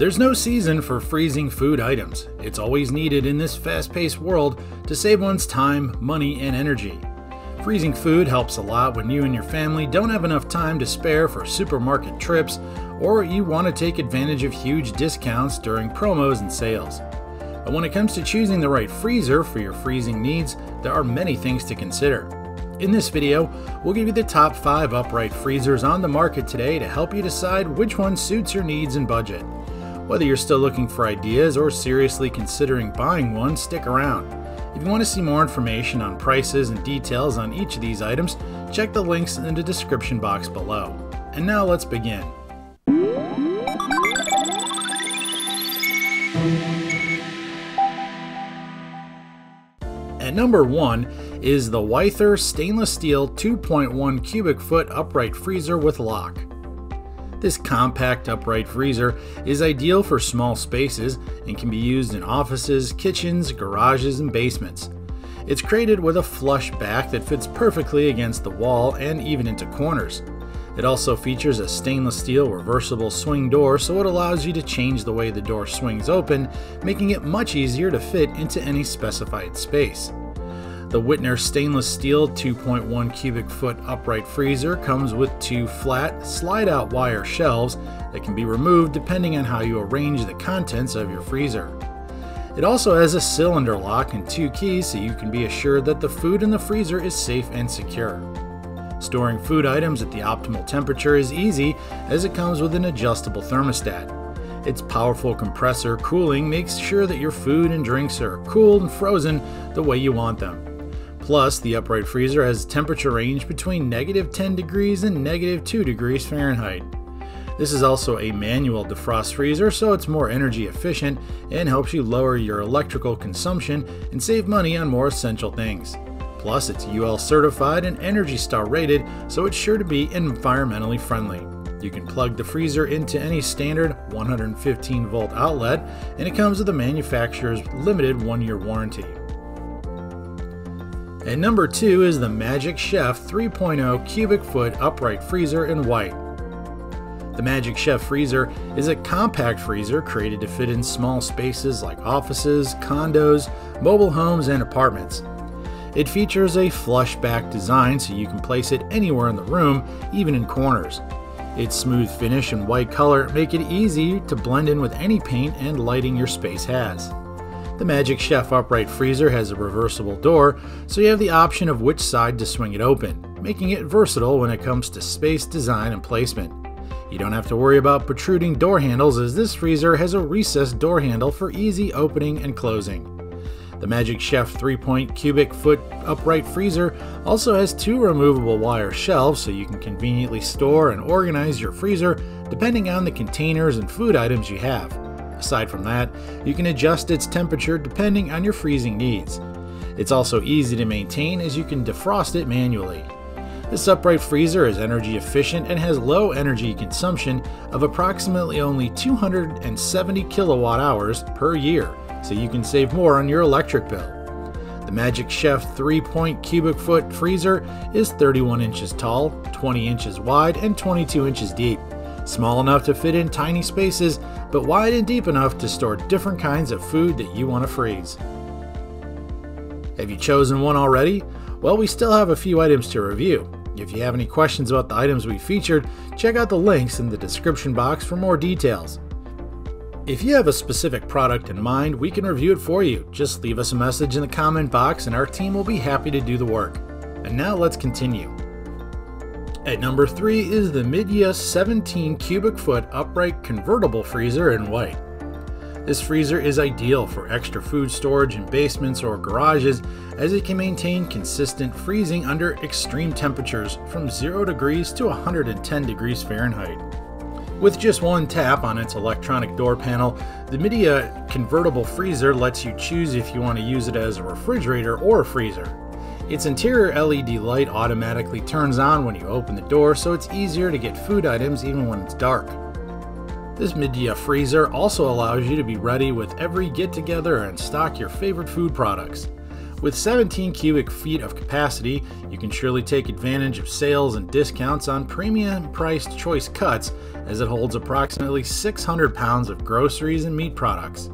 There's no season for freezing food items. It's always needed in this fast paced world to save one's time, money, and energy. Freezing food helps a lot when you and your family don't have enough time to spare for supermarket trips or you want to take advantage of huge discounts during promos and sales. But when it comes to choosing the right freezer for your freezing needs, there are many things to consider. In this video, we'll give you the top 5 upright freezers on the market today to help you decide which one suits your needs and budget. Whether you're still looking for ideas or seriously considering buying one, stick around. If you want to see more information on prices and details on each of these items, check the links in the description box below. And now let's begin. At number 1 is the Whynter stainless steel 2.1 cubic foot upright freezer with lock. This compact upright freezer is ideal for small spaces and can be used in offices, kitchens, garages, and basements. It's created with a flush back that fits perfectly against the wall and even into corners. It also features a stainless steel reversible swing door so it allows you to change the way the door swings open, making it much easier to fit into any specified space. The Whynter stainless steel 2.1 cubic foot upright freezer comes with two flat, slide out wire shelves that can be removed depending on how you arrange the contents of your freezer. It also has a cylinder lock and two keys so you can be assured that the food in the freezer is safe and secure. Storing food items at the optimal temperature is easy as it comes with an adjustable thermostat. Its powerful compressor cooling makes sure that your food and drinks are cooled and frozen the way you want them. Plus, the upright freezer has a temperature range between negative 10 degrees and negative 2 degrees Fahrenheit. This is also a manual defrost freezer, so it's more energy efficient and helps you lower your electrical consumption and save money on more essential things. Plus, it's UL certified and Energy Star rated, so it's sure to be environmentally friendly. You can plug the freezer into any standard 115 volt outlet, and it comes with the manufacturer's limited one year warranty. And number two is the Magic Chef 3.0 cubic foot upright freezer in white. The Magic Chef freezer is a compact freezer created to fit in small spaces like offices, condos, mobile homes, and apartments. It features a flush back design so you can place it anywhere in the room, even in corners. Its smooth finish and white color make it easy to blend in with any paint and lighting your space has. The Magic Chef upright freezer has a reversible door, so you have the option of which side to swing it open, making it versatile when it comes to space design and placement. You don't have to worry about protruding door handles as this freezer has a recessed door handle for easy opening and closing. The Magic Chef 3 point cubic foot upright freezer also has two removable wire shelves so you can conveniently store and organize your freezer depending on the containers and food items you have. Aside from that, you can adjust its temperature depending on your freezing needs. It's also easy to maintain as you can defrost it manually. This upright freezer is energy efficient and has low energy consumption of approximately only 270 kilowatt hours per year, so you can save more on your electric bill. The Magic Chef 3 point cubic foot freezer is 31 inches tall, 20 inches wide, and 22 inches deep. Small enough to fit in tiny spaces, but wide and deep enough to store different kinds of food that you want to freeze. Have you chosen one already? Well, we still have a few items to review. If you have any questions about the items we featured, check out the links in the description box for more details. If you have a specific product in mind, we can review it for you. Just leave us a message in the comment box and our team will be happy to do the work. And now let's continue. At number 3 is the Midea 17 cubic foot upright convertible freezer in white. This freezer is ideal for extra food storage in basements or garages as it can maintain consistent freezing under extreme temperatures from 0 degrees to 110 degrees Fahrenheit. With just one tap on its electronic door panel, the Midea convertible freezer lets you choose if you want to use it as a refrigerator or a freezer. Its interior LED light automatically turns on when you open the door, so it's easier to get food items even when it's dark. This Midea freezer also allows you to be ready with every get together and stock your favorite food products. With 17 cubic feet of capacity, you can surely take advantage of sales and discounts on premium priced choice cuts as it holds approximately 600 pounds of groceries and meat products.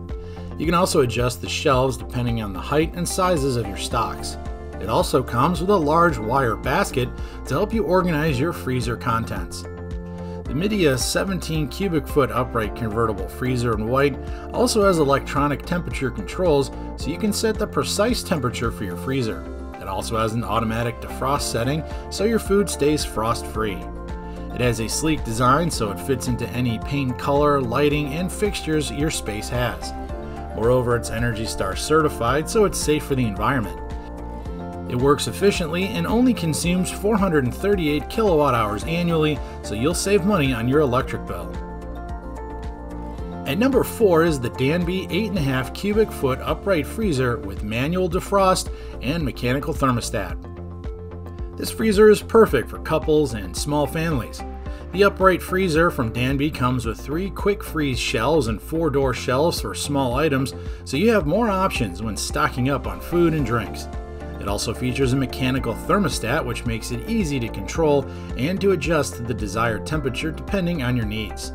You can also adjust the shelves depending on the height and sizes of your stocks. It also comes with a large wire basket to help you organize your freezer contents. The Midea 17 cubic foot upright convertible freezer in white also has electronic temperature controls so you can set the precise temperature for your freezer. It also has an automatic defrost setting so your food stays frost free. It has a sleek design so it fits into any paint color, lighting, and fixtures your space has. Moreover, it's Energy Star certified so it's safe for the environment. It works efficiently and only consumes 438 kilowatt hours annually, so you'll save money on your electric bill. At number 4 is the Danby 8.5 cubic foot upright freezer with manual defrost and mechanical thermostat. This freezer is perfect for couples and small families. The upright freezer from Danby comes with three quick freeze shelves and four door shelves for small items, so you have more options when stocking up on food and drinks. It also features a mechanical thermostat which makes it easy to control and to adjust to the desired temperature depending on your needs.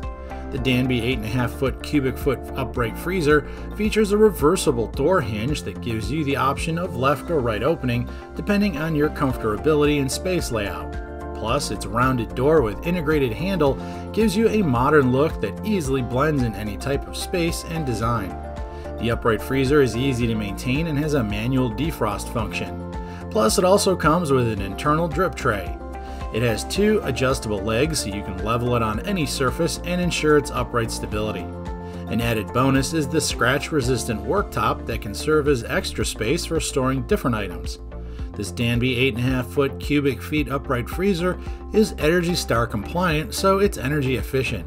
The Danby 8.5 foot cubic foot upright freezer features a reversible door hinge that gives you the option of left or right opening depending on your comfortability and space layout. Plus, its rounded door with integrated handle gives you a modern look that easily blends in any type of space and design. The upright freezer is easy to maintain and has a manual defrost function. Plus, it also comes with an internal drip tray. It has two adjustable legs so you can level it on any surface and ensure its upright stability. An added bonus is the scratch resistant worktop that can serve as extra space for storing different items. This Danby 8.5 foot cubic feet upright freezer is Energy Star compliant, so it's energy efficient.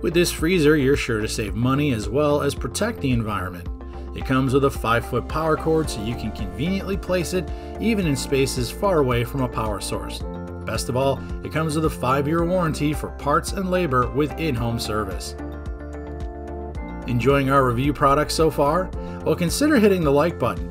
With this freezer, you're sure to save money as well as protect the environment. It comes with a 5 foot power cord so you can conveniently place it even in spaces far away from a power source. Best of all, it comes with a 5 year warranty for parts and labor with in home service. Enjoying our review products so far? Well, consider hitting the like button.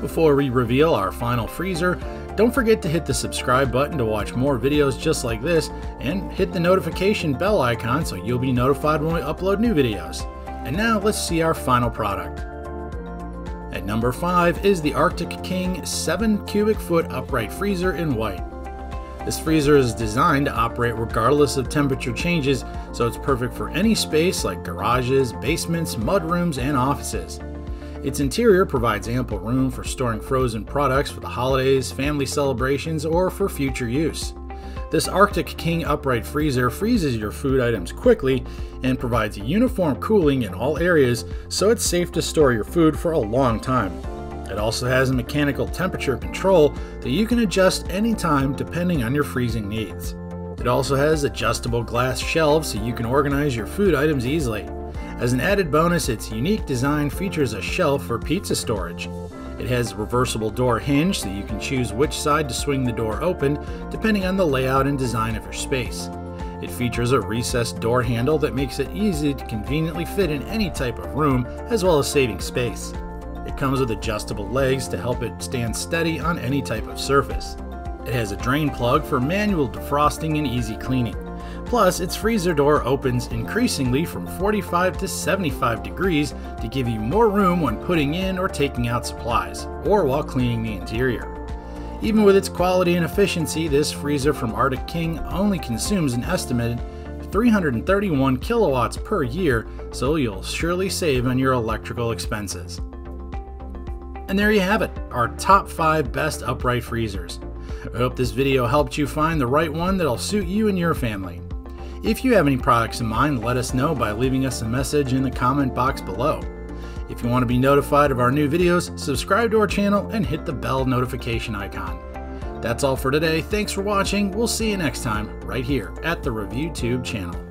Before we reveal our final freezer, don't forget to hit the subscribe button to watch more videos just like this and hit the notification bell icon so you'll be notified when we upload new videos. And now let's see our final product. At number 5 is the Arctic King 7 cubic foot upright freezer in white. This freezer is designed to operate regardless of temperature changes, so it's perfect for any space like garages, basements, mudrooms, and offices. Its interior provides ample room for storing frozen products for the holidays, family celebrations, or for future use. This Arctic King upright freezer freezes your food items quickly and provides uniform cooling in all areas so it's safe to store your food for a long time. It also has a mechanical temperature control that you can adjust anytime depending on your freezing needs. It also has adjustable glass shelves so you can organize your food items easily. As an added bonus, its unique design features a shelf for pizza storage. It has a reversible door hinge so you can choose which side to swing the door open depending on the layout and design of your space. It features a recessed door handle that makes it easy to conveniently fit in any type of room as well as saving space. It comes with adjustable legs to help it stand steady on any type of surface. It has a drain plug for manual defrosting and easy cleaning. Plus, its freezer door opens increasingly from 45 to 75 degrees to give you more room when putting in or taking out supplies, or while cleaning the interior. Even with its quality and efficiency, this freezer from Arctic King only consumes an estimated 331 kilowatts per year, so you'll surely save on your electrical expenses. And there you have it, our top 5 best upright freezers. I hope this video helped you find the right one that'll suit you and your family. If you have any products in mind, let us know by leaving us a message in the comment box below. If you want to be notified of our new videos, subscribe to our channel and hit the bell notification icon. That's all for today. Thanks for watching. We'll see you next time right here at the ReviewTube channel.